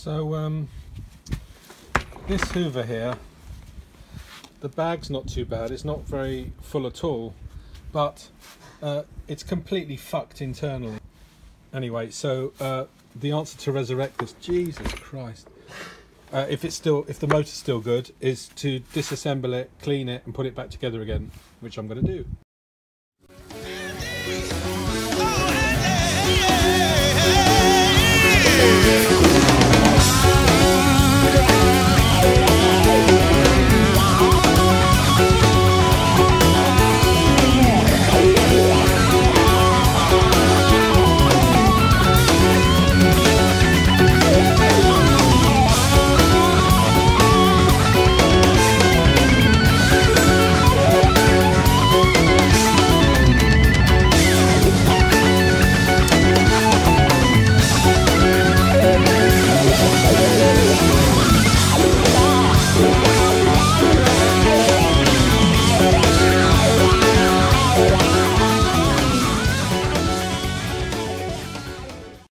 So um, this Hoover here, the bag's not too bad. It's not very full at all, but uh, it's completely fucked internally. Anyway, so uh, the answer to resurrect this, Jesus Christ, uh, if it's still, if the motor's still good, is to disassemble it, clean it, and put it back together again, which I'm going to do.